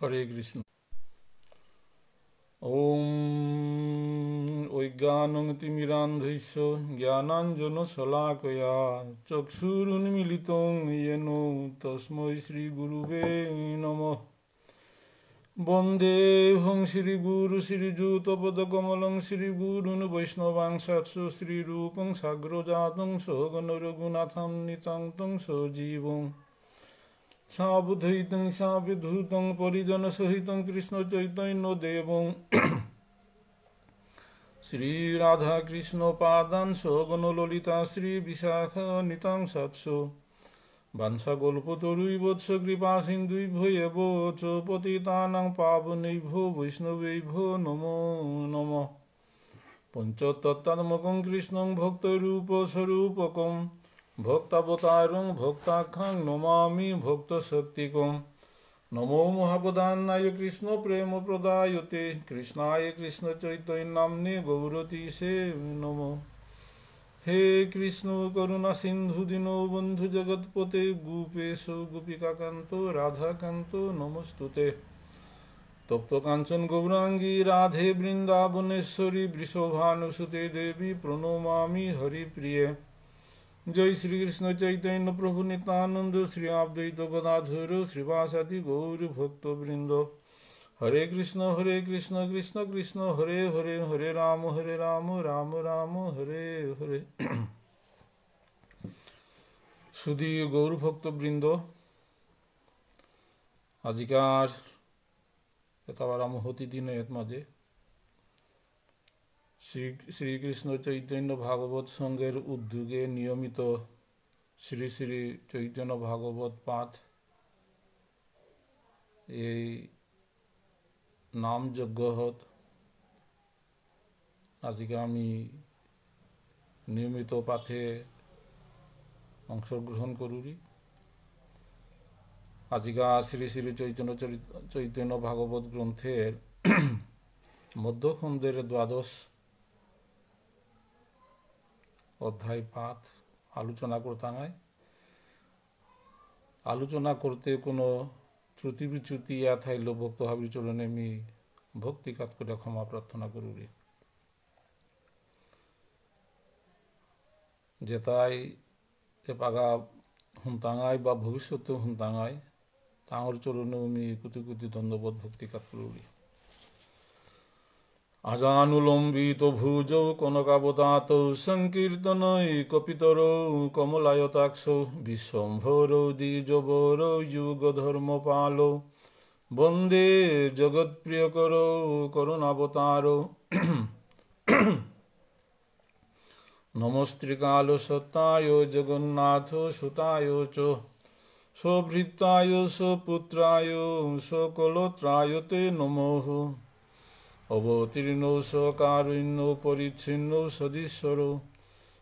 হরে কৃষ্ণ। ওম ঐজ্ঞানতিমিরান্ধৈষ জ্ঞানাঞ্জনশলাকয়া চক্ষুরুন্মিলিত yen তস্মৈ শ্রীগুরুবে নম। বন্দেহং শ্রীগুরু শ্রীযুতপদকমলং শ্রীগুরুন বৈষ্ণবাংসাৎসু শ্রীরূপং সাগ্রজাতং সোগণরঘুনাথম নিতং সজীবং। সাবধৈতং সাবিধূতং পরিজন সহিতং কৃষ্ণ চৈতন্য দেবং। শ্রী রাধা কৃষ্ণ পাদান সগণ ললিতা শ্রী বিশাখা নিতাং সাৎস বাঞ্ছা গল্পতরুই বৎস কৃপা সিন্ধুইভ্য চ পতিতানাং পাবনৈভ বৈষ্ণবৈভ নমো নমঃ। পঞ্চতত্ত্বাত্মকং কৃষ্ণং ভক্তরূপস্বরূপকম। ভক্তাবতারং ভক্তাখ্যাং নমামি ভক্তশক্তিকম নমো মহাপদান্নায় কৃষ্ণ প্রেম প্রদায়তে, কৃষ্ণায় কৃষ্ণ চৈতন্যাম্নে গৌরতীশে নম। হে কৃষ্ণ করুণা সিন্ধু দীন বন্ধু জগৎপতে, গোপেশ গোপিকাকান্ত রাধাকান্ত নমস্তুতে। তপ্ত কাঞ্চন গৌরাঙ্গী রাধে বৃন্দাবনেশ্বরী বৃষভানুসুতে দেবী প্রণমামি হরিপ্রিয়ে। জয় শ্রীকৃষ্ণ চৈতন্য প্রভু নিত্যানন্দ, শ্রী আবদ্বৈত গদাধর শ্রীবাসাদি গৌর ভক্তবৃন্দ। হরে কৃষ্ণ হরে কৃষ্ণ কৃষ্ণ কৃষ্ণ, হরে হরে হরে রাম হরে রাম রাম রাম, হরে হরে। সুধী গৌর ভক্তবৃন্দ, আজিকার এতবার আমহতি দিনের মাঝে। শ্রী, শ্রীকৃষ্ণ চৈতন্য ভাগবত সংঘের উদ্যোগে নিয়মিত শ্রী শ্রী চৈতন্য ভাগবত পাঠ। এই নাম যজ্ঞ হত। আজকে আমি নিয়মিত পাঠে অংশগ্রহণ করুরি আজিকা শ্রী শ্রী চৈতন্য চৈতন্য ভাগবত গ্রন্থের মধ্যখণ্ডের দ্বাদশ অধ্যায় পাঠ আলোচনা করতাঙায় আলোচনা করতে কোনো ত্রুতি বিচ্যুতি ইয়া থাইল ভক্ত হাবির চরণে আমি ভক্তি ভক্তিকাত করে ক্ষমা প্রার্থনা করুরি যেতাই এ পাগা হুমতাঙায় বা ভবিষ্যতে হুমতাঙায় তাঁর চরণে আমি কোটি কোটি ধন্যবাদ ভক্তিকাত করুরি আজানুলম্বিত ভুজৌ কনকাবতাতৌ সংকীর্তনৈকপিতরৌ কমলায়তাক্ষ বিশ্বম্ভরৌ দ্বিজবরৌ যুগধর্মপালৌ বন্দে জগৎপ্রিয়করৌ করুণাবতারৌ নমস্ত্রিকাল সত্তায় জগন্নাথ সুতায় চ স্বভৃত্তায় স্বপুত্রায় সকলত্রায় তে নমঃ অবতীর্ণ সকারণ্য পরিচ্ছিন্ন সদীশ্বর।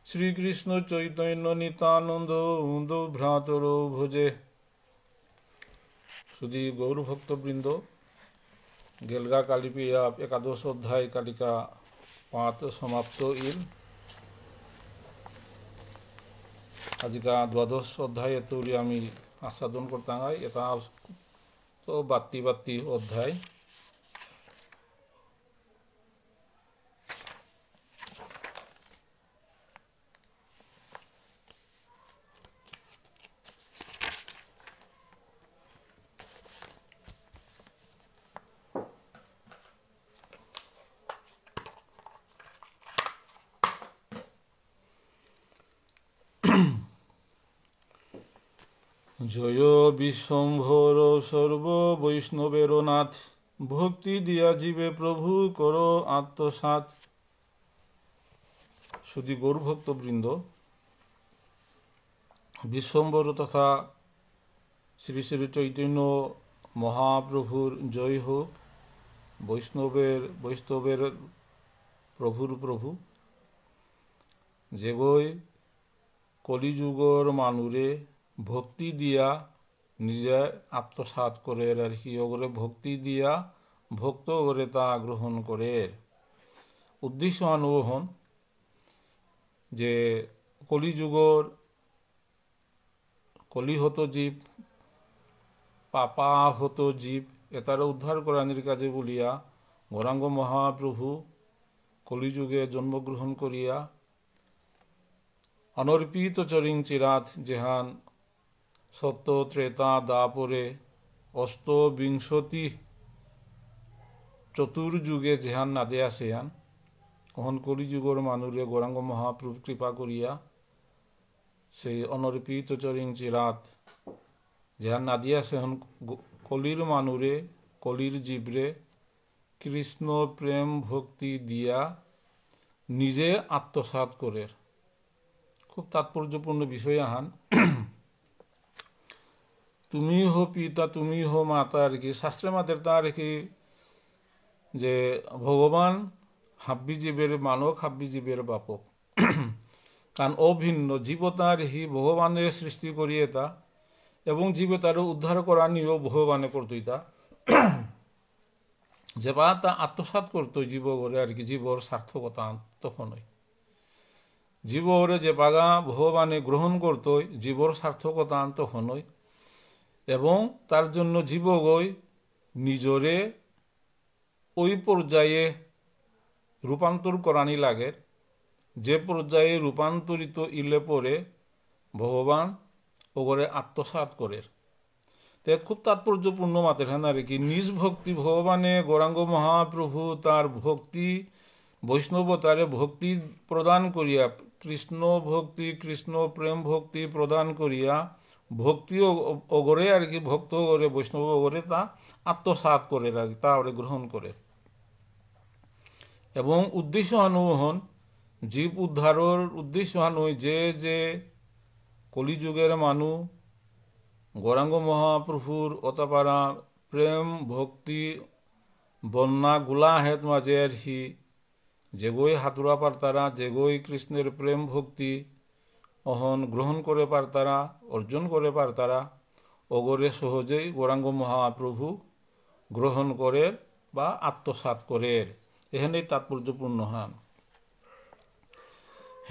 শ্রীকৃষ্ণ চৈতন্য নিতানন্দ ভ্রাতর ভোজে। শুধু গৌরভক্তবৃন্দ গেলগা কালিপিয়া একাদশ অধ্যায় কালিকা পাঁচ সমাপ্ত ইল আজিকা দ্বাদশ অধ্যায় এতরি আমি আস্বাদন করতাম এটা তো বাত্তি বাত্তি অধ্যায়। জয় বিশ্বম্ভর সর্ব বৈষ্ণবের নাথ ভক্তি দিয়া জীবে প্রভু কর আত্মসাত শুধু গৌরভক্তবৃন্দ বিশ্বম্বর তথা শ্রী শ্রী চৈতন্য মহাপ্রভুর জয় হোক। বৈষ্ণবের বৈষ্ণবের প্রভুর প্রভু। যেগৈ কলিযুগর মানুরে ভক্তি দিয়া নিজে আত্মসাত করে আর কি। ওগরে ভক্তি দিয়া ভক্ত করে তা গ্রহণ করে উদ্দেশ্য অনুহন যে কলিযুগর কলিহত জীব, পাপাহত জীব, এতারা উদ্ধার করানির কাজে বলিয়া গৌরাঙ্গ মহাপ্রভু কলিযুগে জন্মগ্রহণ করিয়া অনর্পিত চরিং চিরাত যেহান সত্য ত্রেতা দাপরে অষ্টবিংশতি চতুর্যুগে যেহান নাদে আসেয়ান কলি কলিযুগর মানুরে গৌরাঙ্গ মহাপ্রভু কৃপা করিয়া সেই অনর্পিত চরিং চিরাত যেহান নাদিয়া সেহন কলির মানুরে কলির জীবরে কৃষ্ণ প্রেম ভক্তি দিয়া নিজে আত্মসাত করে খুব তাৎপর্যপূর্ণ বিষয় আহান তুমি হো পিতা তুমি হো মাতা, আর কি। শাস্ত্রের মাদের তা আর কি যে, ভগবান হাব্বি জীবের মানক হাব্বি জীবের বাপক। কারণ অভিন্ন জীব তার হি ভগবানের সৃষ্টি করিয়ে তা, এবং জীবে তার উদ্ধার করা নিয়েও ভগবানে করতই তা। যে বা তা আত্মসাত করতো জীব করে আর কি জীবর সার্থকতা তখনই। জীব ওরে যে বাগা ভগবানে গ্রহণ করতই জীবর সার্থকতা তখনই। এবং তার জন্য জীবগই নিজরে ওই পর্যায়ে রূপান্তর করানি লাগে। যে পর্যায়ে রূপান্তরিত ইলে পরে ভগবান ওগরে আত্মসাত করে। তে খুব তাৎপর্যপূর্ণ মাতের হ্যাঁ আর কি? নিজ ভক্তি ভগবানে গৌরাঙ্গ মহাপ্রভু তার ভক্তি বৈষ্ণব তারে ভক্তি প্রদান করিয়া, কৃষ্ণ ভক্তি, কৃষ্ণ প্রেম ভক্তি প্রদান করিয়া ভক্তি অগরে আর কি ভক্ত অগরে বৈষ্ণব অগরে, তা আত্মসাত করে আর তা ওরে গ্রহণ করে। এবং উদ্দেশ্য আনুহন জীব উদ্ধারর উদ্দেশ্য আনুই, যে যে কলিযুগের মানু, গৌরাঙ্গ মহাপ্রভুর অতপারা প্রেম, ভক্তি, বন্যা, গুলা হেত মাঝের হি যেগই হাতুরা পারতারা যেগই কৃষ্ণের প্রেম ভক্তি অহন গ্রহণ করে পারতারা অর্জন করে পারতারা অগরে সহজেই গৌরাঙ্গ মহাপ্রভু গ্রহণ করে বা আত্মসাত করে এখানেই তাৎপর্যপূর্ণ হন।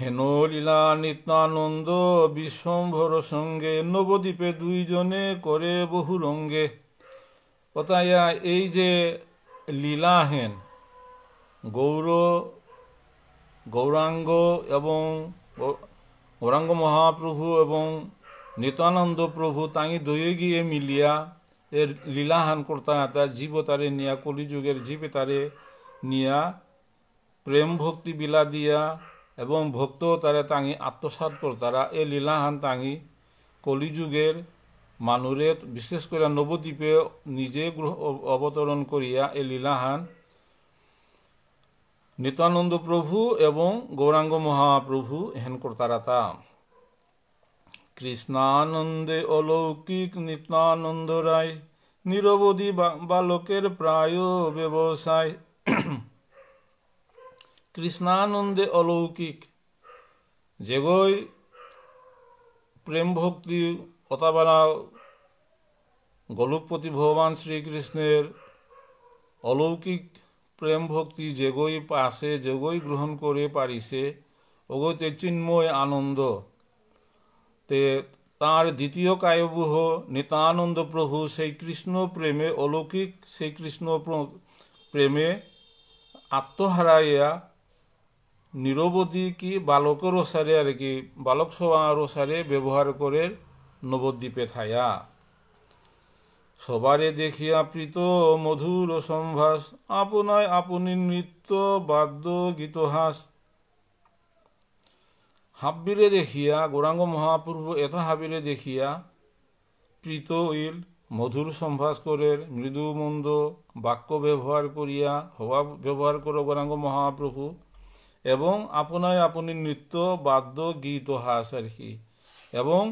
হেন লীলা নিত্যানন্দ বিশ্বম্ভর সঙ্গে নবদ্বীপে দুইজনে করে বহু রঙ্গে। অতাইয়া এই যে লীলা হেন, গৌর, গৌরাঙ্গ এবং গৌরাঙ্গ মহাপ্রভু এবং নিত্যানন্দ প্রভু তাঙ্গি দয়ে গিয়ে মিলিয়া এর লীলাহান করতা তার জীব তারে নিয়া, কলিযুগের জীবে তারে নিয়া, প্রেম ভক্তি বিলা দিয়া এবং ভক্ত তারা তাঙি আত্মসাত তারা। এ লীলাহান তাঙি কলিযুগের মানুরে বিশেষ করে নবদ্বীপে নিজে অবতরণ করিয়া এ লীলাহান নিত্যানন্দ প্রভু এবং গৌরাঙ্গ মহাপ্রভু হেন কর্তারা তা কৃষ্ণানন্দে অলৌকিক নিত্যানন্দ রায়, নিরবধি বালকের প্রায় ব্যবসায়। কৃষ্ণানন্দে অলৌকিক, যেগই প্রেম ভক্তি অতাবারা গোলকপতি ভগবান শ্রীকৃষ্ণের অলৌকিক প্রেম ভক্তি যেগই পাশে যেগই গ্রহণ করে পারিছে ওগতে চিন্ময় আনন্দ। তে তার দ্বিতীয় কায়বুহ, নিতানন্দ প্রভু, সেই কৃষ্ণ প্রেমে, অলৌকিক সেই কৃষ্ণ প্রেমে আত্মহারাইয়া, নিরবধি কি বালকের ওসারে আর কি, বালক সবার ওসারে ব্যবহার করে নবদ্বীপে থায়া। সবারে দেখিয়া প্রীত মধুর সম্ভাস, আপনায় আপনি নৃত্য বাদ্য গীতহাস। হাব্বিরে দেখিয়া, গৌরাঙ্গ মহাপ্রভু এত হাবিরে দেখিয়া প্রীত ইল মধুর সম্ভাস করে মৃদু মন্দ বাক্য ব্যবহার করিয়া, হওয়া ব্যবহার করো গৌরাঙ্গ মহাপ্রভু, এবং আপনায় আপনি নৃত্য বাদ্য গীত হাস আর কি এবং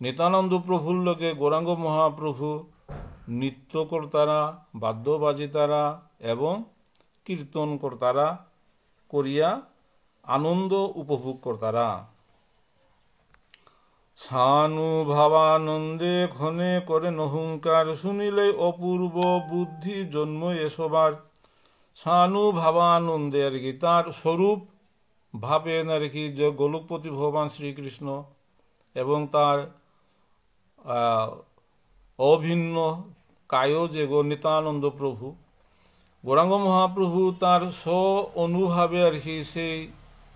নিতানন্দ প্রভুর লোকে গৌরাঙ্গ মহাপ্রভু নৃত্য কর্তারা বাদ্যবাজিতারা এবং কীর্তন কর্তারা করিয়া আনন্দ উপভোগ কর্তারা। ভাবানন্দে ক্ষণে করে নহংকার শুনিলে অপূর্ব বুদ্ধি জন্ম এসবার ভাবানন্দে আর কি, তার স্বরূপ ভাবেন আর কি যে গোলকপতি ভগবান শ্রীকৃষ্ণ এবং তার অভিন্ন কায়ো যে গো নিতানন্দ প্রভু। গৌরাঙ্গ মহাপ্রভু তার স্ব অনুভাবে আর কি সেই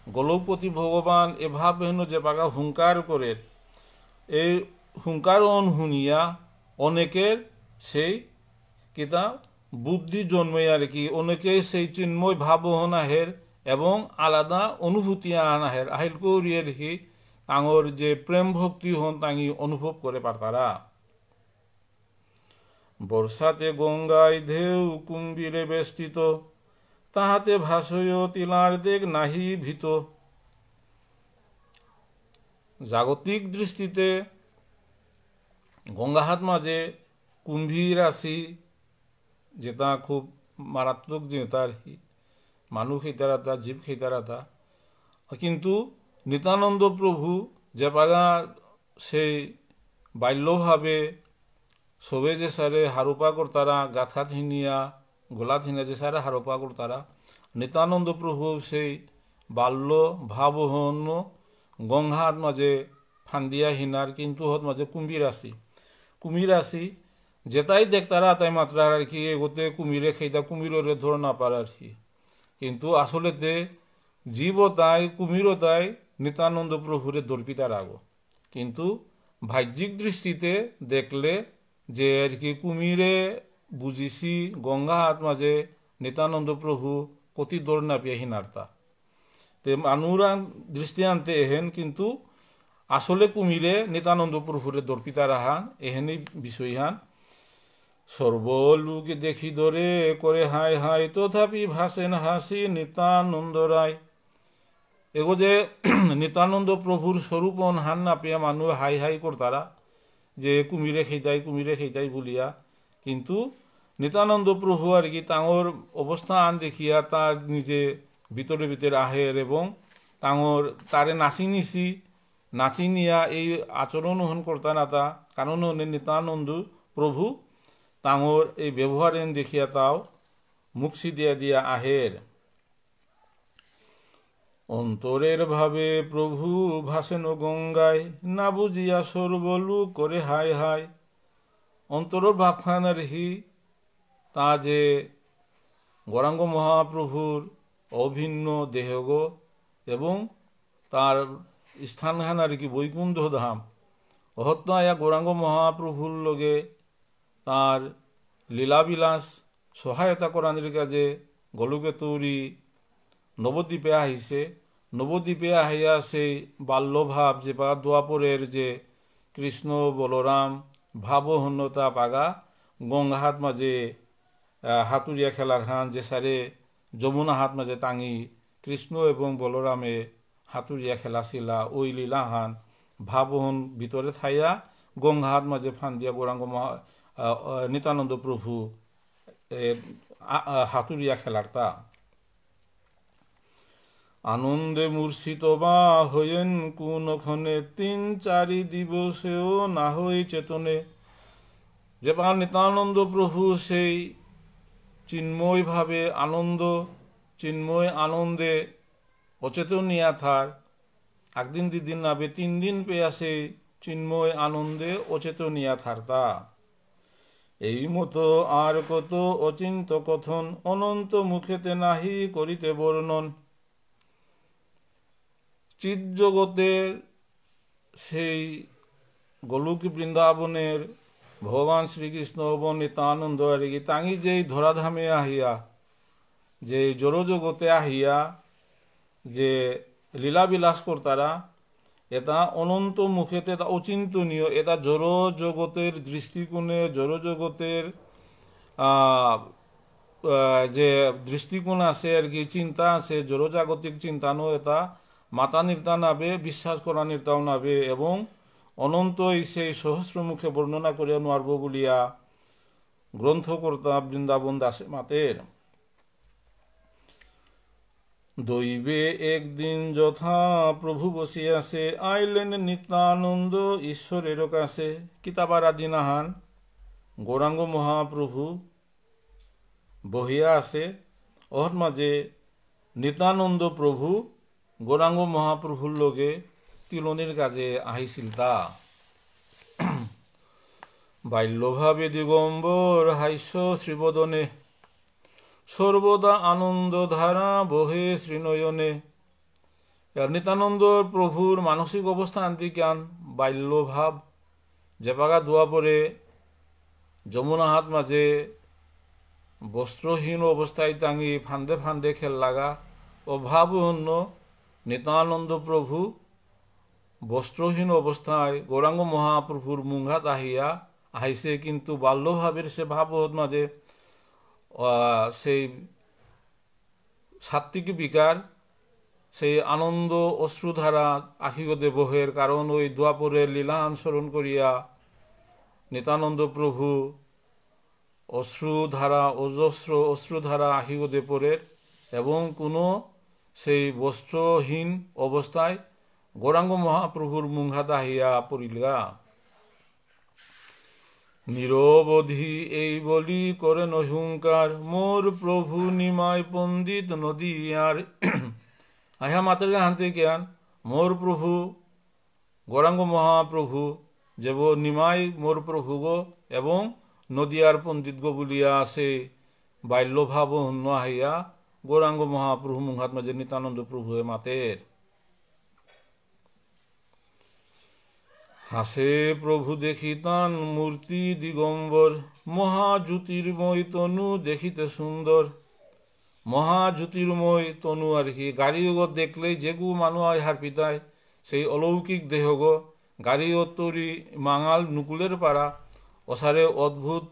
গোলকপতি ভগবান এভাবে হেন যে পাকা হুঙ্কার করে এই হুঙ্কার শুনিয়া অনেকের সেই কিতা বুদ্ধি জন্মে আর কি, অনেকে সেই চিন্ময় ভাবহন আহের এবং আলাদা অনুভূতি আন আহের আহিল করিয়ে দেখি তাঙর যে প্রেম ভক্তি হন তাঙি অনুভব করে পারতারা বর্ষাতে গঙ্গায় ঢেউ কুম্ভীরে বেষ্টিত, তাহাতে ভাসয় তিলার দেখ নাহি ভীত। জাগতিক দৃষ্টিতে গঙ্গাহাত মাঝে কুম্ভীর আসি যেটা খুব মারাত্মক যেটা আর কি মানুষ খেতারাতা জীব খেতারাতা কিন্তু নিতানন্দ প্রভু যে পাগা সেই বাল্যভাবে সবে যে সারে হারোপা করতারা গাথা থিনিয়া গোলা থিনিয়া যে সারে হারোপা করতারা নিতানন্দ প্রভু সেই বাল্য ভাবহন গঙ্ঘাত মাঝে ফান্দিয়া হিনার কিন্তু হত মাঝে কুম্ভীর আসি। কুমির আসি যেটাই দেখতারা তাই মাত্রা আর কি এগোতে কুমিরে খেইতা কুমিরে ধর না পার আর কি। কিন্তু আসলেতে জীবও তাই, কুমিরও তাই, নিতানন্দ প্রভুরে দর্পিতার আগো কিন্তু বাহ্যিক দৃষ্টিতে দেখলে যে আর কি কুমিরে বুঝিছি গঙ্গা হাত মাঝে নিতানন্দ প্রভু কতি দৌড় না পেয়ে হিনার্তা তে মানুরা দৃষ্টি আনতে এহেন কিন্তু আসলে কুমিরে নিতানন্দ প্রভুরে দর্পিতা রাহান এহেনি বিষয় হান। সর্বলোকে দেখি ধরে করে হাই হাই তথাপি ভাসেন হাসি নিতানন্দ রায়। এগো যে নিতানন্দ প্রভুর স্বরূপ হান না পেয়ে মানুষ হাই হাই করতারা। যে কুমিরে খেইতাই কুমিরে খেইতাই বলিয়া। কিন্তু নিতানন্দ প্রভু আর কি তাঙর অবস্থান দেখিয়া তার নিজে ভিতরে ভিতরে আহের এবং তাঙর তারে নাচি নিছি নাচি নিয়া এই আচরণ হন করতা না তা কারণ নিতানন্দ প্রভু তাঙর এই ব্যবহারেন দেখিয়া তাও মুখি দিয়া দিয়া আহের অন্তরের ভাবে প্রভু ভাসেন গঙ্গায়, না বুঝিয়া সর্বলু করে হায় হায়। অন্তর ভাবখানার হি তা যে গৌরাঙ্গ মহাপ্রভুর অভিন্ন দেহগ এবং তার স্থানখান আর কি বৈকুণ্ঠ ধাম। অহত্যায়া গৌরাঙ্গ মহাপ্রভুর লগে তার লীলাবিলাস সহায়তা করানির কাজে গলুকে তৈরি নবদ্বীপে আহিছে। নবদ্বীপে আহিয়া সেই বাল্যভাব যে বা দোয়াপরের যে কৃষ্ণ বলরাম ভাবহন্যতা পাগা গঙ্গা মাঝে হাতুরিয়া খেলার হান যে সারে যমুনা হাত মাঝে টাঙি কৃষ্ণ এবং বলরামে হাতুরিয়া খেলা ছিলা ওই লীলা হান ভাবহন ভিতরে থাইয়া গঙ্গা হাত মাঝে ফান দিয়া গৌরাঙ্গ নিতানন্দ প্রভু হাতুরিয়া খেলার তা। আনন্দে মূর্ছিত বা হইয়েন কোনক্ষণে তিন চারি দিবসেও না হই চেতনে। যে বা নিতানন্দ প্রভু সেই চিন্ময়ভাবে আনন্দ, চিন্ময় আনন্দে অচেতনিয়া থার। একদিন দুদিন নাবে তিন দিন পেয়া সেই চিন্ময় আনন্দে অচেতনিয়া থার তা। এই মতো আর কত অচিন্ত কথন অনন্ত মুখেতে নাহি করিতে বর্ণন। চিৎজগতের সেই গোলুক বৃন্দাবনের ভগবান শ্রীকৃষ্ণ নিতানন্দ আর কি তাঙি যেই ধরাধামে আহিয়া যে জড়জগতে আহিয়া, যে লীলাবিলাস করতারা এটা অনন্ত মুখেতে এটা অচিন্তনীয়, এটা জড় জগতের দৃষ্টিকোণে জড় জগতের যে দৃষ্টিকোণ আছে আর কি, চিন্তা আছে, জড়জাগতিক চিন্তানো এটা মাতা নির্তা নাবে বিশ্বাস করা নির্তাও নাবে এবং অনন্ত সেই সহস্র মুখে বর্ণনা করিয়া নোয়ারব বলিয়া গ্রন্থকর্তা বৃন্দাবন দাসে মাতের। দৈবে একদিন যথা প্রভু বসিয়াছে, আইলেন নিত্যানন্দ ঈশ্বরের কাছে। কিতাবার আদিনাহান গৌরাঙ্গ মহাপ্রভু বহিয়া আছে। ওর মাঝে নিত্যানন্দ প্রভু গৌরাঙ্গ মহাপ্রভুর লোকে তিলনের কাজে আহিছিল তা। বাল্যভাবে দিগম্বর হাস্য শ্রীবদনে, সর্বদা আনন্দ ধারা বহে শ্রীনয়নে। নিতানন্দ প্রভুর মানসিক অবস্থা জ্ঞান বাল্যভাব জেপাগা দোয়া পরে যমুনা হাত মাঝে বস্ত্রহীন অবস্থায় টাঙি ফান্দে ফান্দে খেল লাগা অভাব অন্য নিতানন্দ প্রভু বস্ত্রহীন অবস্থায় গৌরাঙ্গ মহাপ্রভুর মুঙ্ঘাত আহিয়া আহিছে, কিন্তু বাল্যভাবের সে ভাব মাঝে সেই সাত্বিক বিকার, সেই আনন্দ অশ্রুধারা আখিগদে বহের কারণ ওই দোয়াপরের লীলা অনুসরণ করিয়া নিতানন্দ প্রভু অশ্রুধারা, অজস্র অশ্রুধারা আহিগদে পরের এবং কোনো সেই বস্ত্রহীন অবস্থায় গৌরাঙ্গ মহাপ্রভুর মুঙ্ঘাত আহিয়া পড়িলা। নিরবধি এই বলি করে নহুঙ্কার মোর প্রভু নিমায় পণ্ডিত নদীয়ার আহা মাতের হান্তে জ্ঞান, মোর প্রভু, গৌরাঙ্গ মহাপ্রভু, যেব নিমাই মোর প্রভু গো, এবং নদিয়ার পণ্ডিত গো বলিয়া আছে বাল্যভাব হাইয়া গৌরাঙ্গ মহাপ্রভু মুহাত্মা যে নিত্যানন্দ প্রভু মাতের। হাসে প্রভু দেখিতান মূর্তি দিগম্বর, মহাজ্যোতির্ময় তনু দেখিতে সুন্দর। মহাজ্যোতির্ময় তনু আর কি গাড়ি দেখলেই যেগু মানুষ হার পিতায়। সেই অলৌকিক দেহগ গাড়ি তরি মাঙাল নুকুলের পাড়া। অসারে অদ্ভুত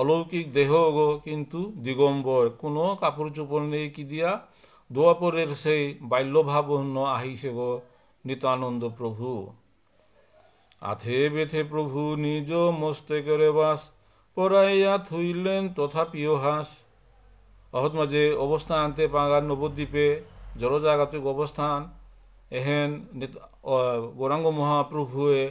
অলৌকিক দেহ গো, কিন্তু দিগম্বর, কোনো কাপড় চোপড় নেই কি দিয়া? দোয়াপরের সেই বাল্যভাবন্য আহিছে গো, নিতানন্দ প্রভু আথে বেথে প্রভু নিজ করে বাস পড়াইয়া থুইলেন তথাপিও হাস। অহত মাঝে অবস্থান আনতে পাঙ্গার নবদ্বীপে জলজাগতিক অবস্থান এহেন গৌরাঙ্গ মহাপ্রভুয়ে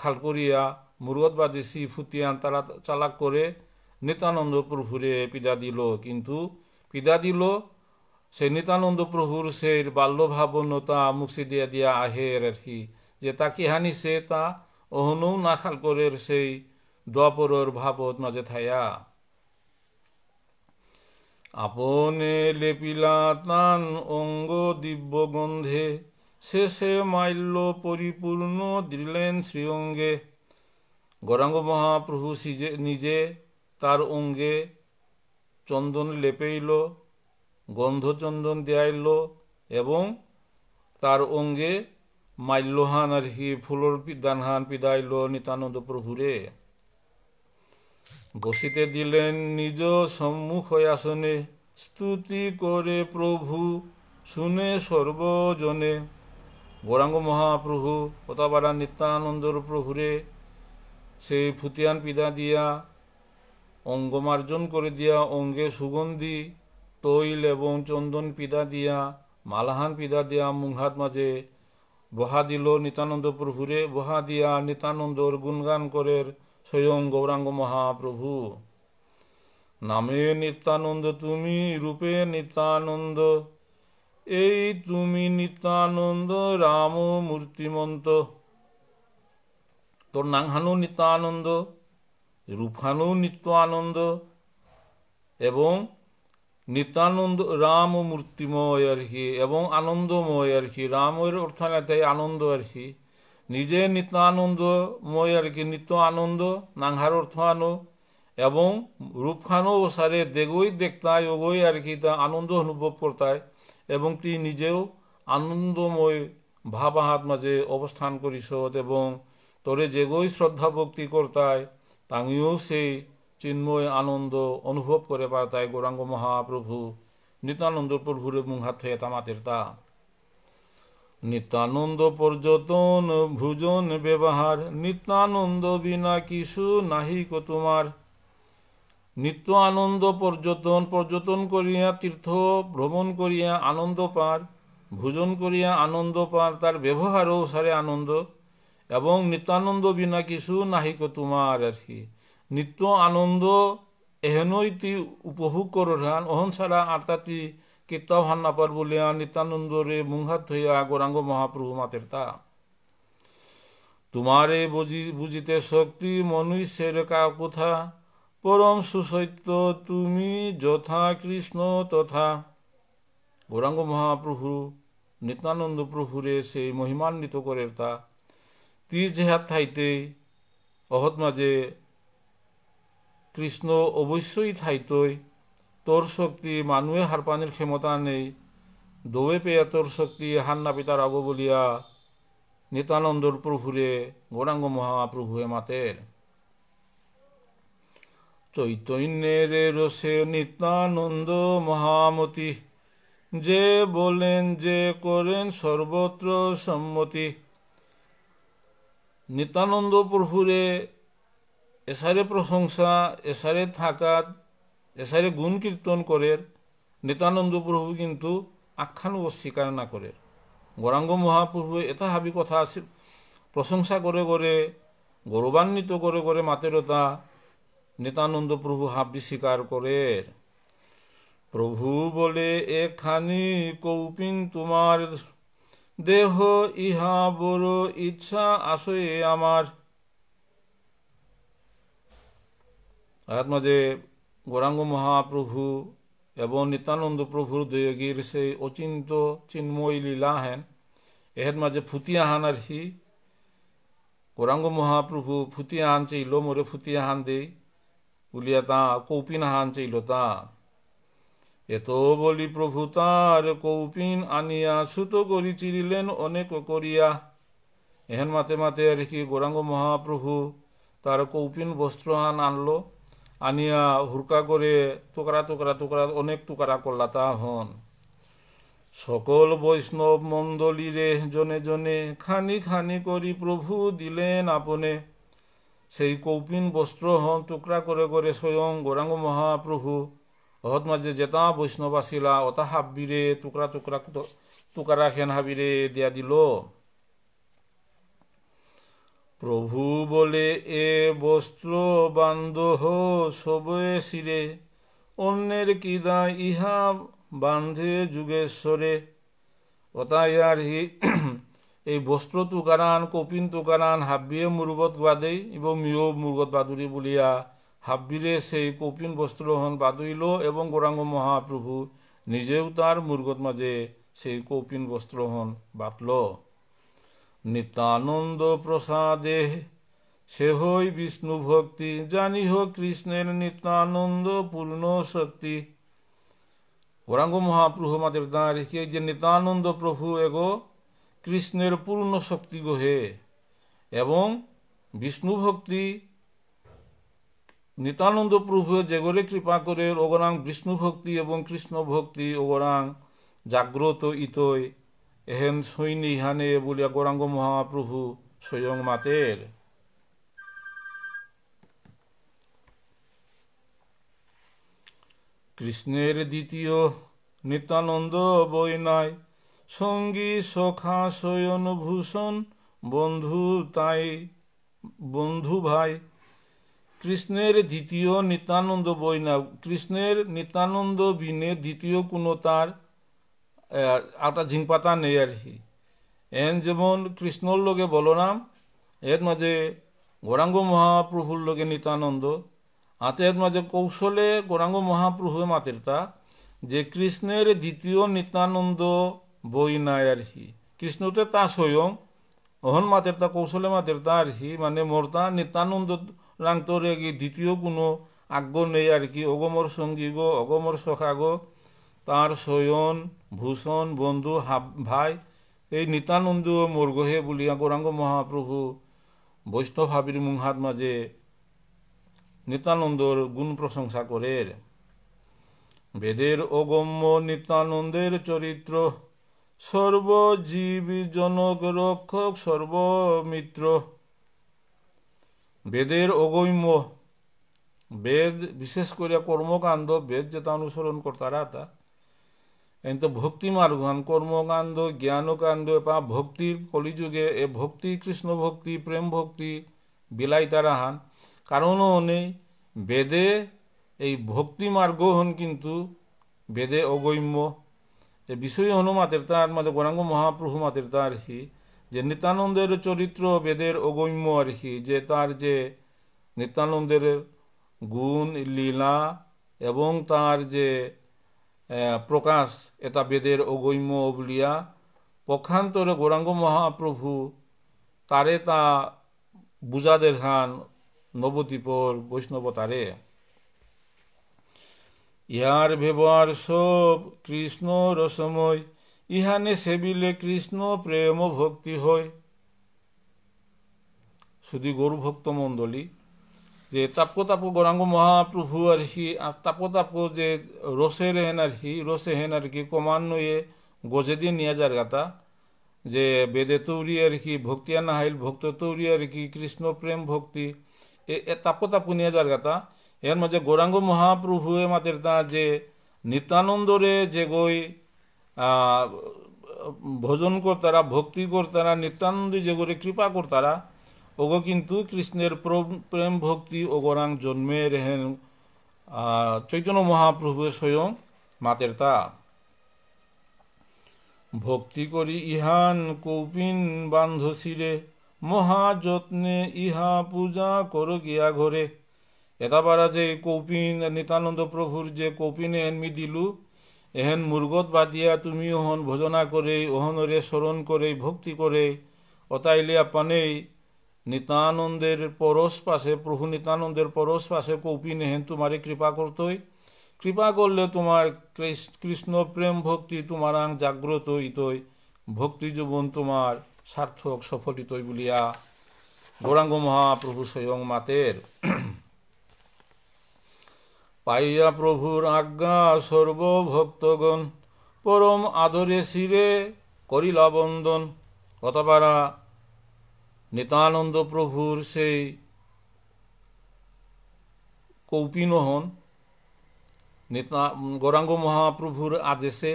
খাল করিয়া মুরগতবাদী সি ফুতিয়ান তারা চালাক করে নিত্যানন্দ প্রভুরে পিদা দিল। কিন্তু পিদা দিল সে নিত্যানন্দ প্রভুর সেই বাল্যভাবনতা মুছে দিয়া দিয়া আহের আর কি। যে তাকে হানিছে তা অহনৌ নাখাল করে সেই দ্বাপরর ভাবত মাঝে থায়া। আপনে লেপিলা তান অঙ্গ দিব্য গন্ধে শেষে মাল্য পরিপূর্ণ দিলেন শ্রীঅঙ্গে। গৌরাঙ্গ মহাপ্রভু নিজে তার অঙ্গে চন্দন লেপেইল গন্ধচন্দন দেয়াইল এবং তার অঙ্গে মাল্যহান আর হি ফুলর দানহান পিদাইল নিতানন্দ প্রভুরে। বসিতে দিলেন নিজ সম্মুখ আসনে, স্তুতি করে প্রভু শুনে সর্বজনে। গৌরাঙ্গ মহাপ্রভু প্রতাপারা নিত্যানন্দর প্রভুরে সেই ফুতিয়ান পিদা দিয়া, অঙ্গমার্জন করে দিয়া, অঙ্গে সুগন্ধি, তৈল এবং চন্দন পিদা দিয়া, মালাহান পিদা দিয়া মুহাত মাঝে বহা দিল নিতানন্দ প্রভুরে বহা দিয়া নিতানন্দর গুণগান করের স্বয়ং গৌরাঙ্গ মহাপ্রভু। নামে নিত্যানন্দ তুমি, রূপে নিত্যানন্দ, এই তুমি নিত্যানন্দ রাম মূর্তিমন্ত তোর নাংহানু নিত্য আনন্দ, রূপহানু নিত্য আনন্দ এবং নিত্যানন্দ রাম মূর্তিময় আর কি এবং আনন্দময় আর কি। রামের অর্থাৎ আনন্দ আর কি। নিজে নিত্য আনন্দময় আর কি, নিত্য আনন্দ, নাংহার অর্থ আনো এবং রূপখানো সারে দেগই দেখতায় ওগই আর কি তা আনন্দ অনুভব করতায় এবং তিনি নিজেও আনন্দময় ভাবাহাত মাঝে অবস্থান করিস এবং তোরে যেগই শ্রদ্ধা ভক্তি করতায় তাঙিও সেই চিন্ময় আনন্দ অনুভব করে পারতায় গৌরাঙ্গ মহাপ্রভু। নিত্যানন্দ প্রভুর মুহাত তামাতের তা। নিত্যানন্দ পর্যটন ভুজন ব্যবহার, নিত্যানন্দ বিনা কিছু নাহিক তোমার। নিত্য আনন্দ পর্যটন পর্যটন করিয়া তীর্থ, ভ্রমণ করিয়া আনন্দ পার, ভোজন করিয়া আনন্দ পার, তার ব্যবহারও সারে আনন্দ। এবং নিত্যানন্দ বিনা কিছু নাহিক তোমার আর কি। নিত্য আনন্দ এহেনই তি উপভোগ করহান অহন ছাড়া আর তাতি কীর্তাও হান নাপার বলিয়া নিত্যানন্দরে মুহাত হইয়া গৌরাঙ্গ মহাপ্রভু মাতের তা। তোমারে বুঝি, বুঝিতে শক্তি মনুষ্যের কোথা? পরম সুসত্য তুমি যথা কৃষ্ণ তথা। গৌরাঙ্গ মহাপ্রভু, নিত্যানন্দ প্রভুরে সেই মহিমান্বিত করে তা। তীর জেহাত থাইতে অহত মাঝে কৃষ্ণ অবশ্যই থাইতই, তোর শক্তি মানুহে হারপানির ক্ষমতা নেই। দৌয়ে পেয়া তোর শক্তি হান্না পিতার আগ বলিয়া নিতানন্দর প্রভুরে গৌরাঙ্গ মহাপ্রভুয়ে মাতের চৈতন্যের রসে নিত্যানন্দ মহামতি, যে বলেন যে করেন সর্বত্র সম্মতি। নিত্যানন্দ প্রভুরে এসারে প্রশংসা, এসারে থাকাত, এসারে গুণ কীর্তন করে নিত্যানন্দ প্রভু কিন্তু আখ্যানু অস্বীকার না করে গৌরাঙ্গ মহাপ্রভু এটা হাবি কথা আছে। প্রশংসা করে করে, গৌরবান্বিত করে করে মাতেরতা নিতানন্দ প্রভু হাবি স্বীকার করে প্রভু বলে, এখানি কৌপিন তোমার দেহ ইহা বড় ইচ্ছা আসয়ে আমার। মাঝে গৌরাঙ্গ মহাপ্রভু এবং নিত্যানন্দ প্রভুর দয়গীর সেই অচিন্ত চিন্ময় লীলা হেন। এর মাঝে ফুতিয়া হান আর হি। গৌরাঙ্গ মহাপ্রভু ফুতিয়া হান চাইল, মোরে ফুতিয়া হান দেই। বলিয়া তা কৌপিন হান চাইল তা। এত বলি প্রভু তার কৌপিন আনিয়া সুত করি চিরিলেন অনেক করিয়া। এহেন মাতে মাতে আর কি গৌরাঙ্গ মহাপ্রভু তার কৌপিন বস্ত্র আন আনলো, আনিয়া হুরকা করে টুকরা টুকরা টুকরা অনেক টুকরা করলা তা হন। সকল বৈষ্ণব মণ্ডলীরে জনে জনে খানি খানি করি প্রভু দিলেন আপনে। সেই কৌপিন বস্ত্র হন টুকরা করে করে স্বয়ং গৌরাঙ্গ মহাপ্রভু অহত মাঝে যেতা বৈষ্ণব আসিলা অতা হাবিরে টুকরা টুকরা টুকরা খেন হাবিরে দিয়া দিল। প্রভু বলে, এ বস্ত্র বান্ধ সবয়ে শিরে, অন্যের কিদা ইহা বান্ধে যুগেশ্বরে। আর হি, এই বস্ত্র তুকারান, কপিন তুকারান, হাব্বিয়ে মুরগত বাদেই এবং মিও মুরগত বাদুরি বলিয়া হাব্বিরে সেই কপিন বস্ত্র হন বাদুইল এবং গৌরাঙ্গ মহাপ্রভু নিজেও তার মুরগত মাঝে সেই কৌপিন বস্ত্র হন বাতল নিত্যানন্দ প্রসাদে সে হই বিষ্ণু ভক্তি জানি হোক কৃষ্ণের নিত্যানন্দ পূর্ণ শক্তি। গৌরাঙ্গ মহাপ্রভু মাদের দাঁ রেখে যে নিত্যানন্দ প্রভু এগো কৃষ্ণের পূর্ণ শক্তি গোহে এবং বিষ্ণু ভক্তি নিত্যানন্দ প্রভু যেগরে কৃপা করে, ওগরাং বিষ্ণু ভক্তি এবং কৃষ্ণ ভক্তি, ওগরাং জাগ্রত ইতই। এহেন সৈনী ইহানে বলিয়া গৌরাঙ্গ মহাপ্রভু স্বয়ং মাতের। কৃষ্ণের দ্বিতীয় নিত্যানন্দ নাই। সঙ্গী সখা শয়ন ভূষণ, বন্ধু তাই, বন্ধু ভাই কৃষ্ণের দ্বিতীয় নিত্যানন্দ বই না, কৃষ্ণের নিত্যানন্দ বিনে দ্বিতীয় কোনো তার আটা ঝিংপাতা নেই আর কি। এন যেমন কৃষ্ণর লোকে বলরাম, এর মাঝে গৌরাঙ্গ মহাপ্রভুর লোকে নিত্যানন্দ আতে এর মাঝে কৌশলে গৌরাঙ্গ মহাপ্রভু মাতেরতা যে কৃষ্ণের দ্বিতীয় নিত্যানন্দ বই নাই আর কি। কৃষ্ণতে তা স্বয়ং, অহন মাতের তা কৌশলে মাতের তা আর কি মানে মোরতা নিত্যানন্দ রাংতরে দ্বিতীয় কোনো আজ্ঞ নেই আর কি? অগমর সঙ্গী গো অগমর সখা গো তার শয়ন ভূষণ, বন্ধু, হাব, ভাই, এই নিতানন্দ মোরগহে বলিয়া গৌরাঙ্গ মহাপ্রভু, বৈষ্ণব হাবির মুহাত মাঝে নিতানন্দর গুণ প্রশংসা করে বেদের অগম্য নিত্যানন্দের চরিত্র, সর্বজীব জনক, রক্ষক, সর্বমিত্র বেদের অগম্য। বেদ, বিশেষ করে কর্মকাণ্ড, বেদ যেটা অনুসরণ করতারা তা কিন্তু ভক্তি মার্গান কর্মকাণ্ড, জ্ঞানকাণ্ড বা ভক্তির কলিযুগে, এ ভক্তি কৃষ্ণ ভক্তি, প্রেম ভক্তি বিলাই তারা হান কারণও নেই বেদে এই ভক্তি মার্গ হন কিন্তু বেদে অগম্য। এ বিষয় হন মাতের তার মাঝে গৌরাঙ্গ মহাপ্রভু মাতের তার হি। যে নিত্যানন্দের চরিত্র বেদের অগম্য আর কি, যে তার যে নিত্যানন্দের গুণ, লীলা এবং তার যে প্রকাশ, এটা বেদের অগম্য অবলিয়া পক্ষান্তরে গৌরাঙ্গ মহাপ্রভু তারে তা বুঝাদের খান নবদ্বীপর বৈষ্ণবতারে ইহার ব্যবহার সব কৃষ্ণ রসময় ইহানে সেবিলে কৃষ্ণ প্রেম ভক্তি হয়। শুধু গরু ভক্ত মণ্ডলী, যে তাপো তাপো গৌরাঙ্গ মহাপ্রভু আর হি তাপো তাপো যে রসের হেন আর হি, রসে হেন আর কি ক্রমান্বয়ে গজে দিয়ে নিয়ে যার গাতা যে বেদে তৌরি আর কি ভক্তি না হাইল, ভক্ত তৌরি আর কি কৃষ্ণ প্রেম ভক্তি, এ তাপো তাপো নিয়ে যার গাতা এর মাঝে গৌরাঙ্গ মহাপ্রভু এ মাতের তা যে নিত্যানন্দরে যে গই ভজন করতারা, ভক্তি করতারা নিত্যানন্দী যে করে কৃপা করতারা, ওগো কিন্তু কৃষ্ণের প্রেম ভক্তি ও গৌরাং জন্মে রেহেন চৈতন্য মহাপ্রভু স্বয়ং মাতের তা। ভক্তি করি ইহান কৌপিন বান্ধ শিরে মহাযত্নে ইহা পূজা কর গিয়া ঘরে। এটা পারা যে কৌপিন নিতানন্দ প্রভুর যে কৌপিন এনমি দিলু এহেন মুরগত বাদিয়া তুমি ওহন ভজনা করে ওহনরে স্মরণ করে ভক্তি করে অতাইলিয়া আপানেই নিতানন্দের পরশ পাশে প্রভু নিতানন্দের পরশ পাশে কৌপিন হেন তোমারে কৃপা করতই কৃপা করলে তোমার কৃষ্ণ প্রেম ভক্তি তোমার জাগ্রত ইতই ভক্তি জীবন তোমার সার্থক সফলিতই বলিয়া। গৌরাঙ্গ মহাপ্রভু স্বয়ং মাতের পাইয়া প্রভুর আজ্ঞা সর্বভক্তগণ, পরম আদরে শিরে করিলা বন্দন। কতবারা নিতানন্দ প্রভুর সেই কৌপিনহন গৌরাঙ্গ মহাপ্রভুর আদেশে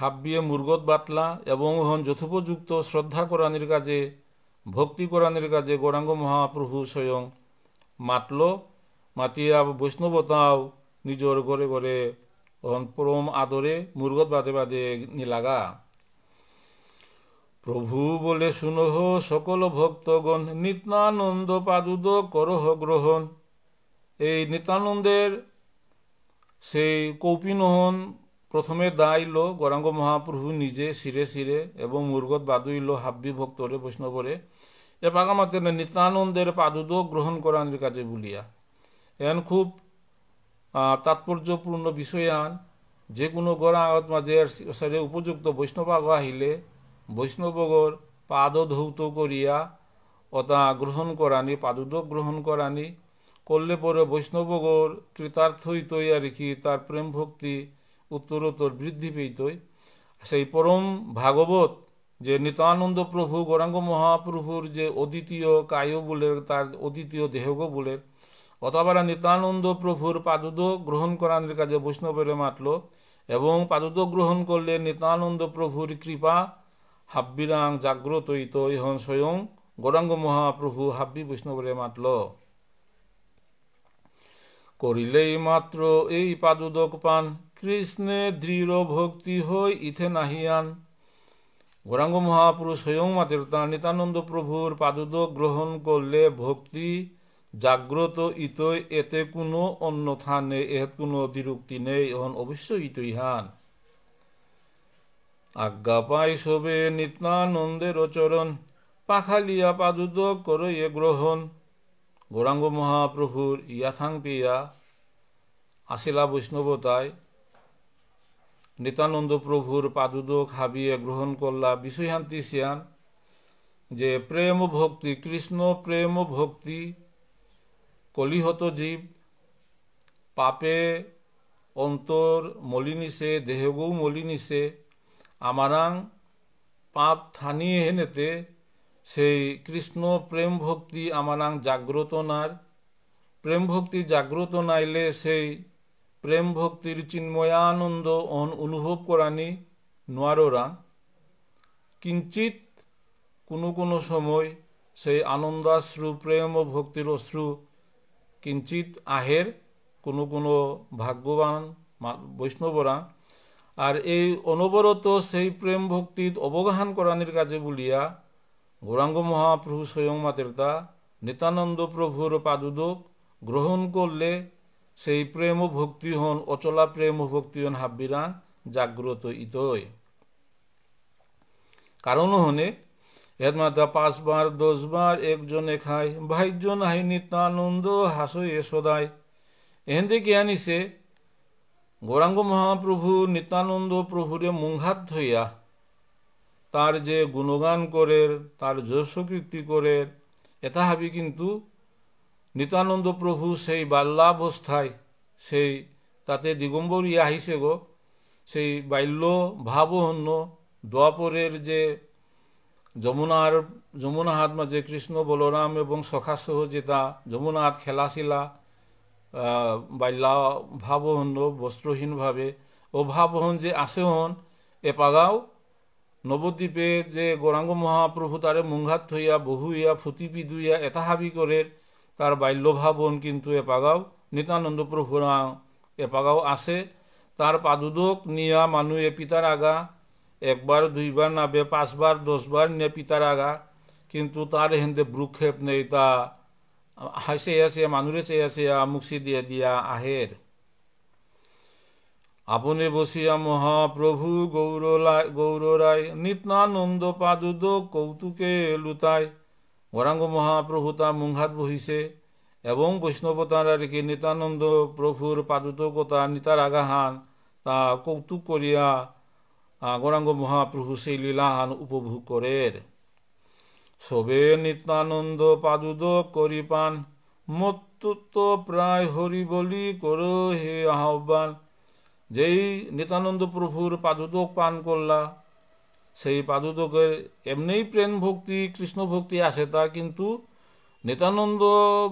হাব্বিয়ে মুরগত বাতলা এবং হন যথোপযুক্ত শ্রদ্ধা করানির কাজে, ভক্তি করানির কাজে গৌরাঙ্গ মহাপ্রভু স্বয়ং মাতল, মাতিয়া বৈষ্ণবতাও নিজর ঘরে ঘরে হন পরম আদরে মুরগত বাদে বাদে নিলাগা। প্রভু বলে শুনহ সকল ভক্তগণ, নিত্যানন্দ পাদুদ করহ গ্রহণ। এই নিত্যানন্দের সেই কৌপিনহন প্রথমে দাইল গৌরাঙ্গ মহাপ্রভু নিজে শিরে শিরে এবং মুরগত বাদুইল হাব্বি ভক্তরে বৈষ্ণবরে, এ পাগামাতে নিত্যানন্দের পাদুদ গ্রহণ করানোর কাজে বলিয়া। এন খুব তাৎপর্যপূর্ণ বিষয়ান যে কোনো গড়াঁত মাঝে সারে উপযুক্ত বৈষ্ণবাগ আহিলে বৈষ্ণবগর পাদ ধৌত করিয়া অতা গ্রহণ করানি পাদুদ গ্রহণ করানি, করলে পরে বৈষ্ণবগর কৃতার্থ হইতই আর কি তার প্রেম ভক্তি উত্তরোত্তর বৃদ্ধি পেইতই সেই পরম ভাগবত যে নিতানন্দ প্রভু, গৌরাঙ্গ মহাপ্রভুর যে অদ্বিতীয় কায় বলে তার অদ্বিতীয় দেহগ বলে অথবা নিতানন্দ প্রভুর পাদুদ গ্রহণ করানোর কাজে বৈষ্ণবের মাতল এবং পাদুদ গ্রহণ করলে নিতানন্দ প্রভুর কৃপা হাব্বিরাং জাগ্রত ইহন স্বয়ং গৌরাঙ্গ মহাপ্রভু হাব্বি বৈষ্ণবরে মাতল করিলেই মাত্র এই পাদুদক পান, কৃষ্ণে দৃঢ় ভক্তি হই ইথে নাহিয়ান। গৌরাঙ্গ মহাপুরুষ স্বয়ং মাতের তাঁর নিতানন্দ প্রভুর পাদুদক গ্রহণ করলে ভক্তি জাগ্রত ইতই এতে কোনো অন্যথা নেই এর কোনো অতিরুক্তি নেই এখন অবশ্যই ইতই হান। আজ্ঞা পাই সবে নিত্যানন্দের চরণ পাখালিয়া পাদুদ করয়ে গ্রহণ। গৌরাঙ্গ মহাপ্রভুর ইয়াথাং পিয়া, আসিলা বৈষ্ণবতায় নিত্যানন্দ প্রভুর পাদুদক হাবিয়ে গ্রহণ করলা বিষয়ান্তি সিয়ান যে প্রেম ভক্তি, কৃষ্ণ প্রেম ভক্তি কলিহত জীব, পাপে অন্তর মলিনিসে দেহগৌ মলিনিসে আমারাং পাপ থানিয়ে হেনেতে সেই কৃষ্ণ প্রেম ভক্তি আমারাং জাগ্রত নার প্রেম ভক্তি জাগ্রত নাইলে সেই প্রেম ভক্তির চিন্ময়ানন্দ অন অনুভব করানি নোয়ারোরা কিঞ্চিত কোনো কোনো সময় সেই আনন্দাশ্রু প্রেম ও ভক্তির অশ্রু কিঞ্চিত আহের কোনো কোনো ভাগ্যবান বৈষ্ণবরা আর এই অনবরত সেই প্রেম ভক্তিত অবগাহন করানির কাজে বলিয়া গৌরাঙ্গ মহাপ্রভু স্বয়ং মাতেরতা নিতানন্দ প্রভুর পাদুদক গ্রহণ করলে সেই প্রেম ভক্তি হন, অচলা প্রেম ভক্তি হন হাব্বিরান জাগ্রত ইতই। কারণ হনে এর মাতা পাঁচবার, দশবার একজনে খায় ভাইজ নাহি নিত্যানন্দ হাসই সদায়। এহেন থেকে আনিছে? গৌরাঙ্গ মহাপ্রভু নিত্যানন্দ প্রভুরে মুংহাত হইয়া তার যে গুণগান করে তার যশকীর্তি করে এটা হাবি কিন্তু নিত্যানন্দ প্রভু সেই বাল্যাবস্থায়, সেই তাতে দিগম্বরী আহিছে গো, সেই বাল্য ভাবহন্য দ্বাপরের যে যমুনার, যমুনা হাত মাঝে কৃষ্ণ বলরাম এবং সখাসহ যেটা যমুনা হাত খেলাছিলা বাল্যা ভাবহন্য বস্ত্রহীনভাবে ও ভাবহন যে আসে হন এ পাগাও নবদ্বীপে যে গৌরাঙ্গ মহাপ্রভু তারে মুঙ্ঘাত হইয়া, বহু ইয়া ফুতি পিদুইয়া এটা হাবি করে, তার বাল্য ভাবন কিন্তু এ পাগাও নিত্যানন্দ প্রভুরা এ পাগাও আসে। তার পাদুদক নিয়া মানুয়ে পিতার আগা একবার, দুইবার নাবে পাঁচবার, দশবার নিয়ে পিতার আগা কিন্তু তার হেন্দে ব্রুক্ষেপ নেই, তা হাসে আসে মানুরে চেয়ে আসে মুখি দিয়ে দিয়া আহের। আপনি বসিয়া মহাপ্রভু গৌর গৌরায় নিত্যানন্দ পাদুদ কৌতুকে লুতায়। গৌরাঙ্গ মহাপ্রভু তা মুংহাত বহিছে, এবং বৈষ্ণবতার আর কি নিত্যানন্দ প্রভুর পাদুতকতা নিতার আগাহান তা কৌতুক করিয়া গৌরাঙ্গ মহাপ্রভু সেই লীলাহান উপভোগ করের সবে নিত্যানন্দ পাদুদ করি পান মত্তুত্ব প্রায় হরি বলি করো হে আহ্বান। যেই নিতানন্দ প্রভুর পাদুদক পান করলা, সেই পাদুদকের এমনিই প্রেম ভক্তি, কৃষ্ণ ভক্তি আছে তা কিন্তু নিতানন্দ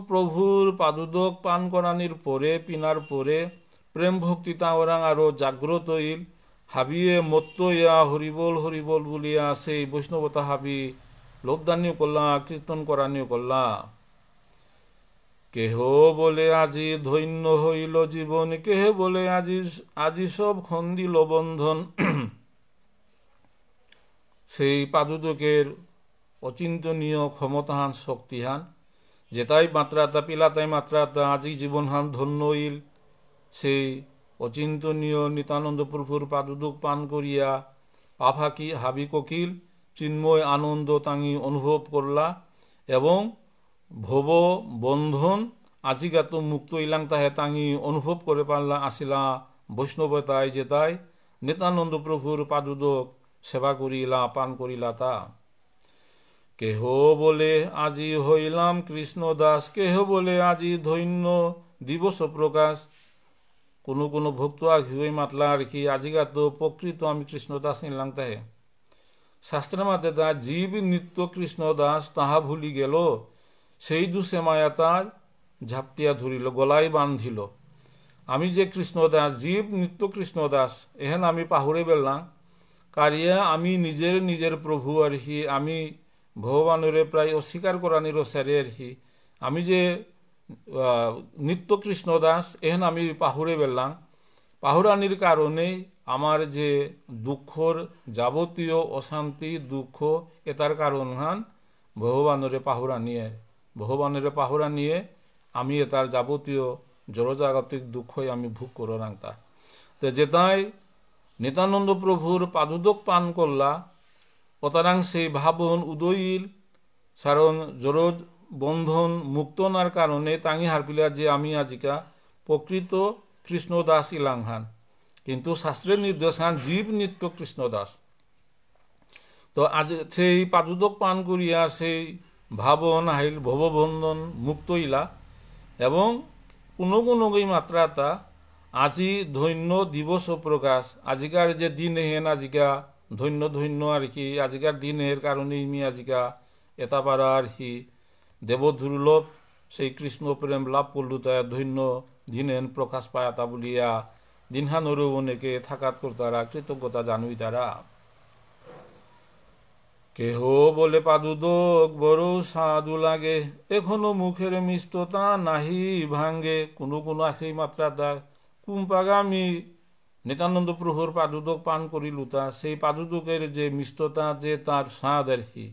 প্রভুর পাদুদক পান করানির পরে, পিনার পরে, প্রেম ভক্তি ওরাং আরও জাগ্রত ইল হাবিয়ে মত্ত ইয়া হরিবল হরিবল বলিয়া সেই বৈষ্ণবতা হাবি লোকদানীয় করলা, কীর্তন করানিও করলা। কেহ বলে আজি ধৈন্য হইল জীবন, কেহ বলে আজি আজি সব খন্দিল বন্ধন। সেই পাদুদকের অচিন্তনীয় ক্ষমতাহান শক্তিহান যেটাই মাত্রাতা পিলাতাই মাত্রাতা আজি জীবনহান ধন্য ইল সেই অচিন্তনীয় নিতানন্দ প্রভুর পাদুদক পান করিয়া পাফাকি হাবি ককিল চিন্ময় আনন্দ তাঙি অনুভব করলা এবং ভব বন্ধন আজিগাত মুক্ত ইলাং তাহে তাঙি অনুভব করে পারলা আসিলা বৈষ্ণবতায় যেতাই নিতানন্দ প্রভুর পাদুদক সেবা করিলা, পান করিলা তা। কেহ বলে আজি হইলাম কৃষ্ণ দাস কেহ বলে আজি ধৈন্য দিবস প্রকাশ। কোনো কোনো ভক্ত আঘিই মাতলা আর কি আজিগাত প্রকৃত আমি কৃষ্ণ দাস নিলাম তাহে। শাস্ত্রের মাতে তা জীব নিত্য কৃষ্ণ দাস তাহা ভুলি গেল, সেই দুসে মায়া তার ঝাপটিয়া ধরিল, গলায় বান্ধিল। আমি যে কৃষ্ণদাস জীব নিত্য কৃষ্ণদাস এহেন আমি পাহুড়ে বেললাম। কারিয়া আমি নিজের নিজের প্রভু আর আমি ভগবানরে প্রায় অস্বীকার করানির স্যারে আর আমি যে নিত্য কৃষ্ণ দাস, এহেন আমি পাহুড়ে বেললাম পাহুরানির কারণে আমার যে দুঃখর যাবতীয় অশান্তি, দুঃখ এটার কারণ হান ভগবানরে পাহুরা নিয়ে। ভগবানের পাহুরা নিয়ে আমি তার যাবতীয় জড়জাগতিক দুঃখই আমি ভোগ করো রাংতা তো যেতাই নিতানন্দ প্রভুর পাদুদক পান করলা, অতারাং সেই ভাবন উদয়ীল, সারণ জড় বন্ধন মুক্তনার কারণে তাঙি হারপিলা যে আমি আজিকা প্রকৃত কৃষ্ণদাস ইলাংহান। কিন্তু শাস্ত্রের নির্দেশান জীব নিত্য কৃষ্ণদাস। তো আজ সেই পাদুদক পান করিয়া সেই ভাবন আহিল ভববন্ধন মুক্ত ইলা এবং কোনো কোনো মাত্রাতা আজি ধন্য দিবস প্রকাশ। আজিকার যে দিন হেন আজিকা, ধন্য ধন্য আর কি আজিকার দিনের কারণে ইমি আজিকা এটা পারা আর কি দেবদুর্লভ সেই কৃষ্ণ প্রেম লাভ করলু তাই ধন্য দিনেন প্রকাশ পায় তা বলিয়া দিনহানরও অনেকে থাকাত করতারা কৃতজ্ঞতা জানুই তারা। কেহ বলে পাদুদক, বড় সাধু লাগে, এখনও মুখের মিষ্টতা নাহি ভাঙ্গে কোনো কোনো আখেই মাত্রা দা কুম্পাগামী নিতানন্দ প্রভুর পাদুদক পান করিলু তা সেই পাদুদকের যে মিষ্টতা, যে তার স্বাদ আর কি।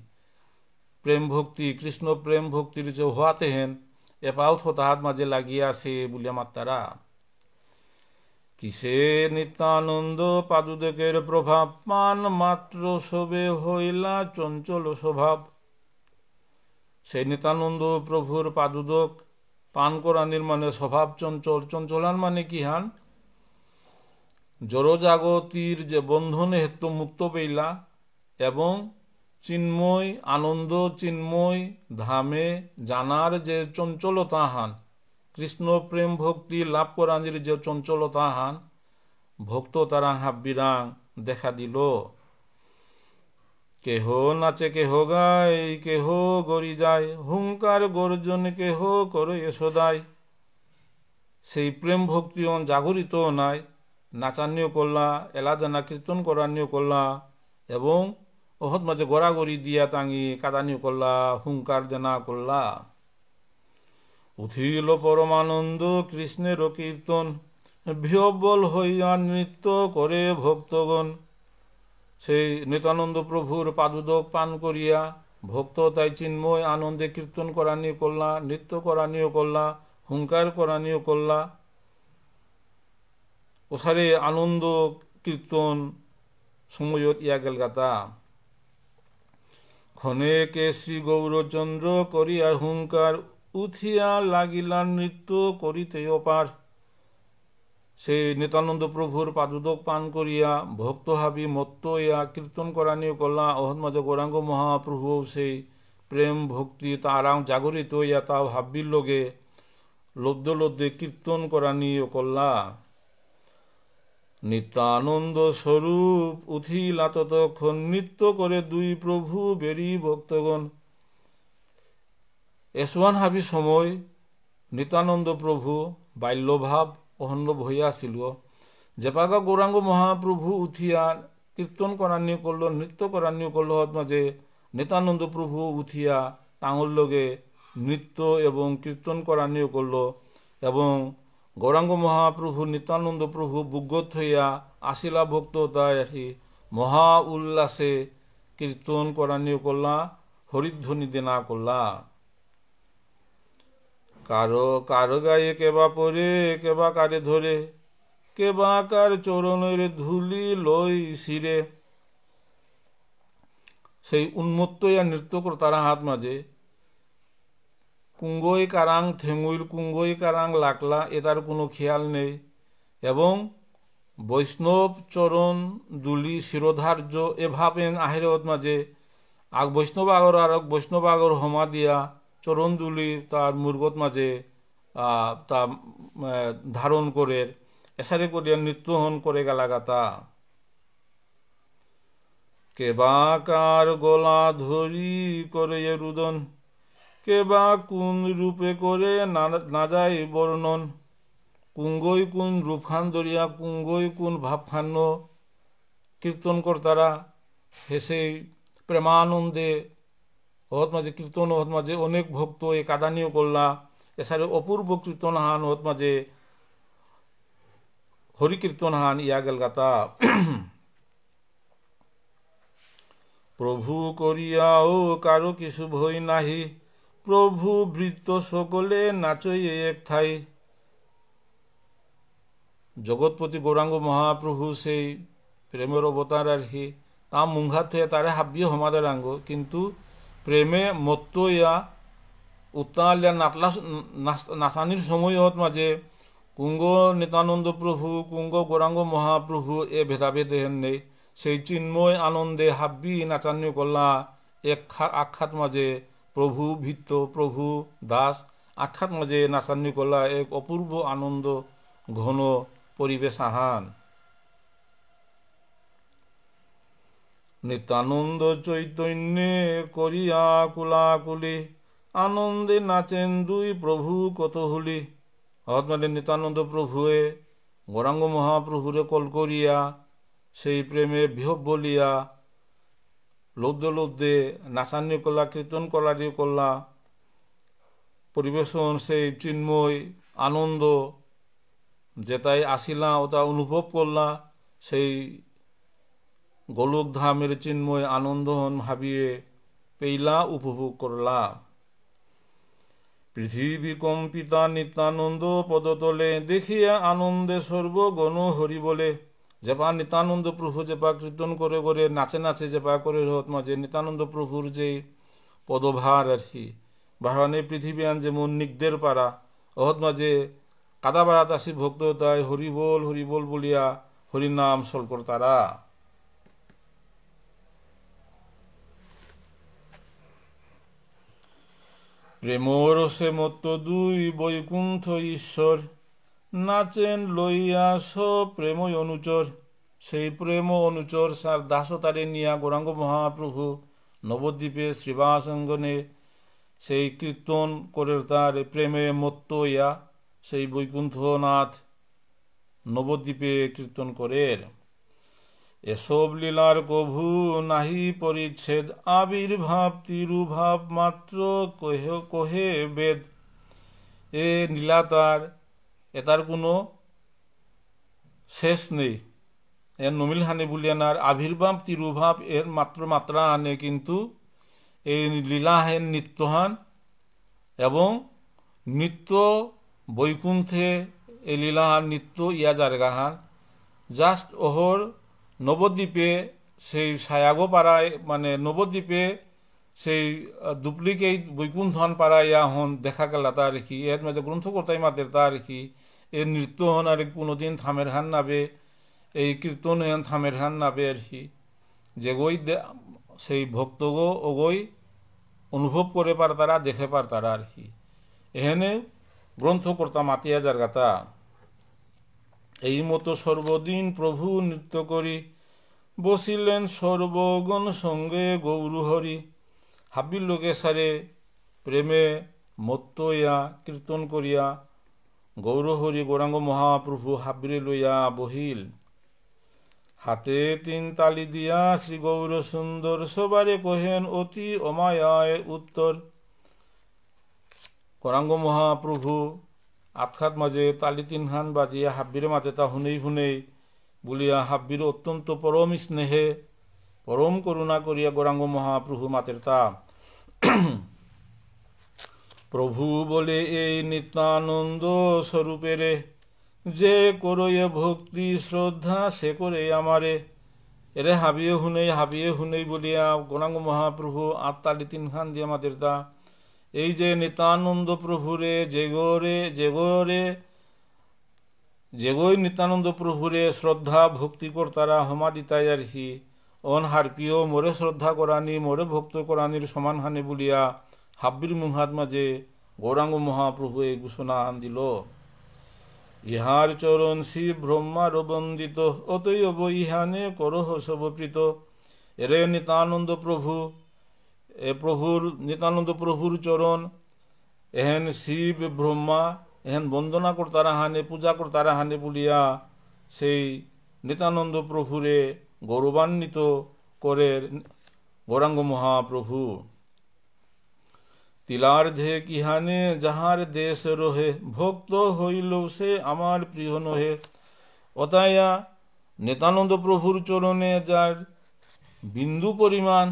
প্রেম ভক্তি, কৃষ্ণ প্রেম ভক্তির যে হওয়াতে হেন এপাউথ তাহার মাঝে লাগিয়া আছে বলে আমার তারা কিসে নিত্যানন্দ পাদুদেকের প্রভাব? পান মাত্র শোবে হইলা চঞ্চল স্বভাব। সেই নিত্যানন্দ প্রভুর পাদুদক, পান করা নির্মাণে স্বভাব চঞ্চল। চঞ্চলান মানে কি হান? জড়জাগতির যে বন্ধনে হেতু মুক্ত পেইলা এবং চিন্ময়, আনন্দ, চিন্ময়, ধামে জানার যে চঞ্চলতা হান। কৃষ্ণ প্রেম ভক্তি লাভ করানির যে চঞ্চলতা হান, ভক্ত তারা হাব্বিরাং দেখা দিল। কেহ নাচে, কেহ গায়, কেহ গড়ি যায় হুঙ্কার গর্জন কেহ করে এসোদায় সেই প্রেম ভক্তি জাগরিত নাই নাচানিও করলা এলাদানা কীর্তন করানিও করলা, এবং ওহত মাঝে গড়াগড়ি দিয়া তাঙি কাদানিও করলা, হুঙ্কার দেনা করলা। উঠিল পরমানন্দ কৃষ্ণের কীর্তন, বিহবল হইয়া নৃত্য করে ভক্তগণ। সেই নিতানন্দ প্রভুর পাদুদক পান করিয়া ভক্ত তাই চিন্ময় আনন্দে কীর্তন করা নিয়ে করলা, নৃত্য করা নিয়ে করলা, হুঙ্কার করা নিয়ে করলা। ওসারে আনন্দ কীর্তন সময়ত ইয়া গেল গাতা ক্ষণেকে শ্রী গৌরচন্দ্র করিয়া হুঙ্কার উঠিয়া লাগিলা নৃত্য করিতে অপার। সেই নিতানন্দ প্রভুর পাদুদক পান করিয়া ভক্ত হাবি মত্ত ইয়া কীর্তন করা নিয়ে কল্লা অহৎ মাঝে গৌরাঙ্গ মহাপ্রভু সেই প্রেম ভক্তি তারাং জাগরিত ইয়া তাও হাব্বির লগে লদ্য লদ্যে কীর্তন করা নিয়ে কল্লা নিত্যানন্দ স্বরূপ উথিলা ততক্ষণ নৃত্য করে দুই প্রভু বেরি ভক্তগণ। এসওয়ান হাবি সময় নিত্যানন্দ প্রভু বাল্যভাব অহন্নব হইয়াছিল। যেপাকা গৌরাঙ্গ মহাপ্রভু উঠিয়া কীর্তন করানিও করল, নৃত্য করানিও করল, মাঝে নিত্যানন্দ প্রভু উঠিয়া তাঙর লগে নৃত্য এবং কীর্তন করানিও করল এবং গৌরাঙ্গ মহাপ্রভু, নিত্যানন্দ প্রভু বুগত হইয়া আসিলা ভক্ত তাই মহা উল্লাসে কীর্তন করানিও করলা, হরিধ্বনি দেনা করলা। কারও কারও গায়ে কেবা পরে কেবা কারে ধরে কেবা কার চরণের ধুলি লই শিরে। সেই উন্মত্ত ইয়া নৃত্য তারা হাত মাঝে কুঙ্গই কারাং, থেঙুইল কুঙ্গই কারাং, লাকলা এটার কোনো খেয়াল নেই। এবং বৈষ্ণব চরণ, দুলি, শিরোধার্য এভাবে আহিরত মাঝে। আগ বৈষ্ণব আগর আর বৈষ্ণব আগর হমা দিয়া চরণ দুলি তার মুরগত মাঝে তা ধারণ করে, এসারে করিয়া নৃত্যহন করে গালাগাতা। কেবা কার গলা ধরি করে রুদন। কেবা কোন রূপে করে না যায় বর্ণন? কুঙ্গই কোন রূপখান ধরিয়া, কুঙ্গই কোন ভাবখান্ন? কীর্তন কর্তারা হেসে প্রেমানন্দে হত মাঝে কীর্তন হত মাঝে অনেক ভক্ত এ কাদানিও করলা এছাড়া অপূর্ব কীর্তন হান হত মাঝে হরি কীর্তন হান ইয়া গেল গাতা প্রভু করিয়াও কারও কিছু ভয় নাহি। প্রভু বৃত্ত সকলে নাচই এক থাই জগৎপতি গৌরাঙ্গ মহাপ্রভু সেই প্রেমের অবতার আর কি তা মুঙ্ঘাতে তারে হাবিয়ে হমাদের আঙ্গ। কিন্তু প্রেমে মত্ত ইয়া উত্তাল ইয়া নাটলা নাচানির সময়ত মাঝে কুঙ্গ নিতানন্দ প্রভু কুঙ্গ গৌরাঙ্গ মহাপ্রভু এ ভেদাভেদ হেন নেই। সেই চিন্ময় আনন্দে হাব্বি নাচানি করলা এক আখ্যাত মাঝে প্রভু ভিত্ত প্রভু দাস আখ্যাত মাঝে নাচানি করলা এক অপূর্ব আনন্দ ঘন পরিবেশ আহান নিত্যানন্দ চৈতন্যে করিয়া কুলাকুলি, আনন্দে নাচেন দুই প্রভু কত হুলি হতমালে নিত্যানন্দ প্রভুয়ে গৌরাঙ্গ মহাপ্রভুরে কল করিয়া সেই প্রেমে বিহব বলিয়া লদ্দে লব্ধে নাচানি কলা কীর্তন কলারি করলা। পরিবেশন সেই চিন্ময়, আনন্দ, যেটাই আসিলা, ওটা অনুভব করলা। সেই গোলক ধামের চিন্ময় আনন্দহন ভাবিয়ে পেইলা, উপভোগ করলা। পৃথিবী কম্পিতা নিত্যানন্দ পদতলে, দেখিয়া আনন্দে সর্বগণ হরি বলে। যেপা নিত্যানন্দ প্রভু যেপা কীর্তন করে করে নাচে নাচে যেপা করে রহত মাঝে নিত্যানন্দ প্রভুর যে পদভার আর কি ভারণে পৃথিবী আন যেমন নিগদের পাড়া অহত মাঝে কাদাবাড়াত আসি ভক্ত তাই হরিবল হরিবল বলিয়া হরিনাম সলকর তারা। প্রেমরসে মত দুই বৈকুণ্ঠ ঈশ্বর নাচেন লইয়া স প্রেম অনুচর। সেই প্রেম অনুচর সার দাসতারে নিয়া গৌরাঙ্গ মহাপ্রভু নবদ্বীপে শ্রীবাসঙ্গনে। সেই কীর্তন করে তার প্রেমে মত্ত ইয়া সেই বৈকুণ্ঠনাথ নবদ্বীপে কীর্তন করেন এসব লীলার কভু নাহি পরিচ্ছেদ, আবির্ভাব তিরুভাব মাত্র কহে কহে বেদ। এ তার এটার কোনো শেষ নেই। এর নমিল হানে বুলিয়ানার আবির্ভাব তিরুভাব এর মাত্র মাত্রা আনে, কিন্তু এই লীলা হেন নিত্যহান এবং নিত্য বৈকুণ্ঠে এই লীলাহান নিত্য ইয়া জারগাহান জাস্ট ওহর নবদ্বীপে সেই সায়াগো পাড়ায় মানে নবদ্বীপে সেই ডুপ্লিকেট বৈকুণ্ঠন পাড়ায় ইয়া হন দেখা গেল তা রেখি এর মাঝে গ্রন্থকর্তাই মাদের তা রেখি এর নৃত্য হন আর কোনোদিন থামের হান নাবে, এই কীর্তন হেন থামের হান নাবে আর কি। যেগই সেই ভক্তগো ওগই অনুভব করে পার তারা, দেখে পার তারা আর কি। এখানে গ্রন্থকর্তা মাতিয়া যার গাতা এই মতো সর্বদিন প্রভু নৃত্য করি, বসিলেন সর্বগণ সঙ্গে গৌরহরি হাবির লোকে সারে প্রেমে মত্তয়া কীর্তন করিয়া গৌরহরি গৌরাঙ্গ মহাপ্রভু হাবিরে লইয়া বহিল। হাতে তিন তালি দিয়া শ্রী গৌর সুন্দর সবারে কহেন অতি অমায়ায় উত্তর। গৌরাঙ্গ মহাপ্রভু আটখাত মাঝে তালি তিনহান বাজিয়া হাব্বিরে মাতে তা হুনেই হুনেই বলিয়া হাব্বির অত্যন্ত পরম স্নেহে, পরম করুণা করিয়া গৌরাঙ্গ মহাপ্রভু মাতের তা। প্রভু বলে এই নিত্যানন্দ স্বরূপেরে, যে করয়ে ভক্তি শ্রদ্ধা সে করে আমারে। এরে হাবিয়ে হুনেই হাবিয়ে হুনেই বলিয়া গৌরাঙ্গ মহাপ্রভু আত্মালি তিনখান দিয়ে আমাদের তা এই যে নিত্যানন্দ প্রভুরে জেগরে জেগরে যেগই নিত্যানন্দ প্রভুরে শ্রদ্ধা ভক্তি কর্তারা হমাদিতাই আর হি অন হারপিও মোরে শ্রদ্ধা করানি, মোরে ভক্ত করানির সমান হানে বলিয়া হাব্বির মহাত্মা যে গৌরাঙ্গ মহাপ্রভু এই ঘোষণা দিল, ইহার চরণ শিব ব্রহ্মার বন্দিত অতএব ইহানে করহ সবপ্রীত এরে নিত্যানন্দ প্রভু, এ প্রভুর, নিতানন্দ প্রভুর চরণ, এহেন শিব ব্রহ্মা, এহেন বন্দনা করতারা হানে, পূজা করতারা হানে বলিয়া সেই নিত্যানন্দ প্রভুরে গৌরবান্বিত করে গৌরাঙ্গ মহাপ্রভু। তিলার্ধে কিহানে যাহার দেশ রহে? ভক্ত হইল সে আমার প্রিয় নহে। অতায়া নিত্যানন্দ প্রভুর চরণে যার বিন্দু পরিমাণ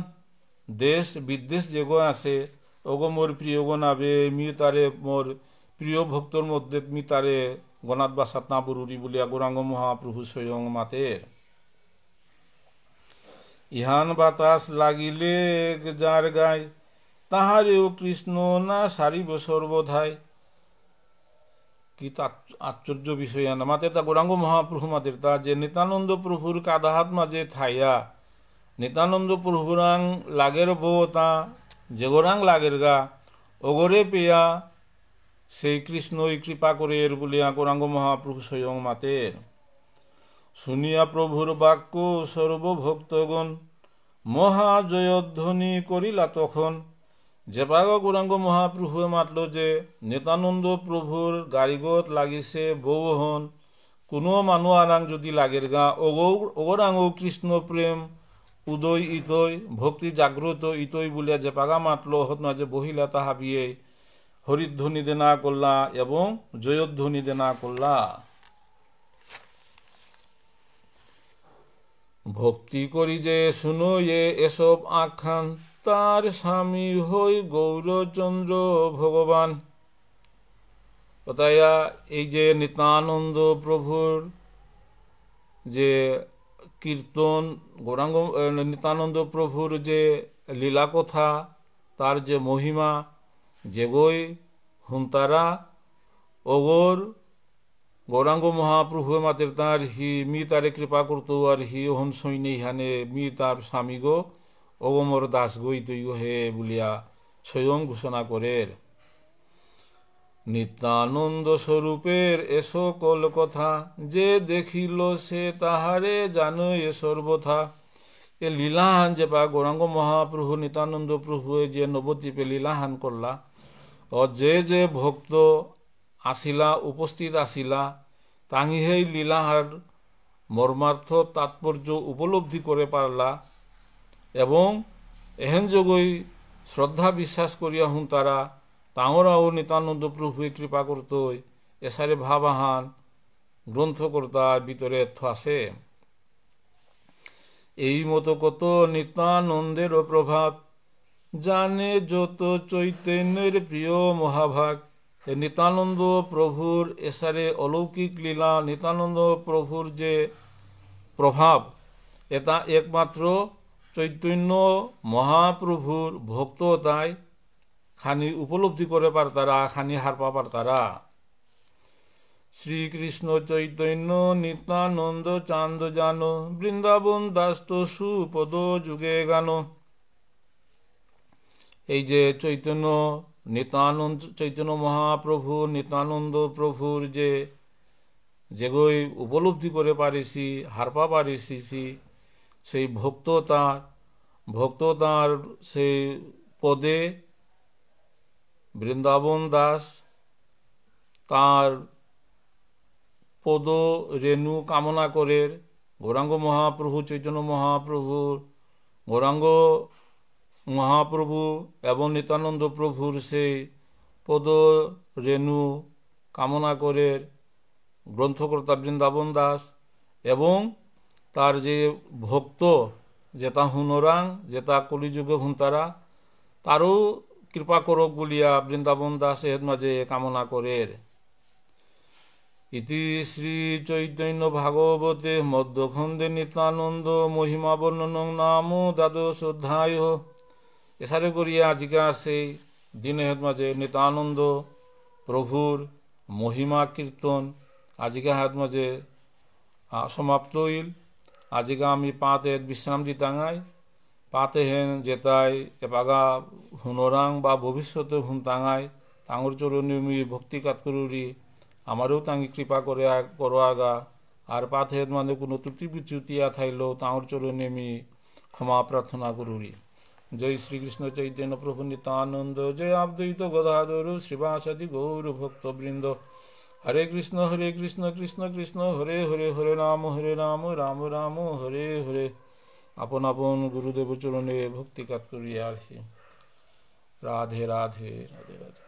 দেশ বিদেশ যেগো আছে ওগো মোর প্রিয় গণাবে মি তারে মোর প্রিয় ভক্তর মধ্যে মি তারে গণাত বা সাতনা বরুরি বলিয়া গৌরাঙ্গ মহাপ্রভু স্বয়ং মাতের। ইহান বাতাস লাগিলে যার গায় তাহারেও কৃষ্ণ না সারিব সর্বধায়। কি আশ্চর্য বিষয় না মাতে তা গৌরাঙ্গ মহাপ্রভু মাতের তা যে নিতানন্দ প্রভুর কাদাহাত মাঝে থাইয়া নিত্যানন্দ প্রভুরাং লাগের বউ তা যেগরাং লাগের গা অগরে পেয়া সেই কৃষ্ণই কৃপা করে এর বলিয়া গৌরাঙ্গ মহাপ্রভু স্বয়ং মাতের শুনিয়া প্রভুর বাক্য সর্বভক্তগণ, মহাজয়ধ্বনি করিলা তখন। যেপাগ গৌরাঙ্গ মহাপ্রভু মাতল যে, নেতানন্দ প্রভুর গাড়িগত লাগিছে বৌহন কোনো মানুহ আরাং যদি লাগের গা। ওগরাঙ্গ কৃষ্ণ প্রেম, উদয় ইতই, ভক্তি জাগ্রত ইতই বলিয়া যে পাগা মাতল। হত না যে বহিলা তাহা বিয়ে, হরিধ্বনি দেনা করলা এবং জয়ধ্বনি দেনা করলা ভক্তি করি যে শুনো এসব আখ্যান তার স্বামী হই গৌরচন্দ্র ভগবান। তাইয়া এই যে নিত্যানন্দ প্রভুর যে কীর্তন, গৌরাঙ্গ নিত্যানন্দ প্রভুর যে লীলা কথা তার যে মহিমা যেগই হুন্তারা অগর গৌরাঙ্গ মহাপ্রভু মাতের তার হি, মি তারে কৃপা করতো আর হি হন সৈন্য ইহানে মি তার স্বামী গো। অগমর দাস গই তুই হে বলিয়া স্বয়ং ঘোষণা করের। নিত্যানন্দ স্বরূপের এ সকল কথা যে দেখিল সে তাহারে জানো এ সর্বথা। এ লীলাহান যে পা গৌরাঙ্গ মহাপ্রভু নিত্যানন্দ প্রভু যে নবদ্বীপে লীলাহান করলা ও যে যে ভক্ত আসিলা, উপস্থিত আসিলা তাঙি হেই লীলাহার মর্মার্থ তাৎপর্য উপলব্ধি করে পারলা এবং এহেন যোগই শ্রদ্ধা বিশ্বাস করিয়া হুন তারা তাঁরাও নিত্যানন্দ প্রভুয়ে কৃপা করত এসারে ভাবাহান গ্রন্থকর্তা ভিতরে আছে। এই মতো কত নিত্যানন্দের প্রভাব, জানে যত চৈতন্যের প্রিয় মহাভাগ। নিতানন্দ প্রভুর এসারে অলৌকিক লীলা, নিতানন্দ প্রভুর যে প্রভাব, এটা একমাত্র চৈতন্য মহাপ্রভুর ভক্ত তাই খানি উপলব্ধি করে পার তারা, খানি হার পাবার তারা। শ্রীকৃষ্ণ চৈতন্য নিত্যানন্দ চান্দ জান, বৃন্দাবন দাস্ত সুপদ যুগে গান। এই যে চৈতন্য নিত্যানন্দ, চৈতন্য মহাপ্রভু, নিত্যানন্দ প্রভুর যে যেগই উপলব্ধি করে পারিছি হারপা পারিছি সেই ভক্ত তাঁর ভক্ত তাঁর সেই পদে বৃন্দাবন দাস, তাঁর পদ রেণু কামনা করে গৌরাঙ্গ মহাপ্রভু, চৈতন্য মহাপ্রভুর গৌরাঙ্গ মহাপ্রভু এবং নিত্যানন্দ প্রভুর সেই পদ রেণু কামনা করে গ্রন্থকর্তা বৃন্দাবন দাস এবং তার যে ভক্ত, যেতা হুনরাং, যেতা কলিযুগে হুন্তারা, তারও কৃপা করক বলিয়া বৃন্দাবন দাস এর মাঝে কামনা করের। ইতি শ্রী চৈতন্য ভাগবতে মধ্যখণ্ডে নিত্যানন্দ মহিমা বর্ণন নাম দ্বাদশ অধ্যায়। এসারে করিয়া আজকে সেই দিনের মাঝে নিতানন্দ প্রভুর মহিমা কীর্তন আজিকা হাত মাঝে সমাপ্ত হইল। আজকে আমি পাতে বিশ্রাম দিতাঙাই, পাতে হেন যেতাই এপাগা হুনরাং বা ভবিষ্যতে হুন তাঙাই তাঙর চরণে ভক্তি কাত করুরি আমারও তাঙ্গি কৃপা করে করো আগা আর পাথে মানে কোনো ত্রুটি বিচ্যুতিয়া থাইলেও তাঁর চরণে আমি ক্ষমা প্রার্থনা করুরি জয় শ্রীকৃষ্ণ চৈতন্য প্রভু নিতানন্দ জয় আবদ্বৈত গদাধর শ্রীবাসাদি গৌর ভক্তবৃন্দ। হরে কৃষ্ণ হরে কৃষ্ণ কৃষ্ণ কৃষ্ণ, হরে হরে হরে রাম হরে রাম রাম রাম, হরে হরে। আপন আপন গুরুদেব চরণে ভক্তি কাত করিয়া রাধে রাধে রাধে রাধে।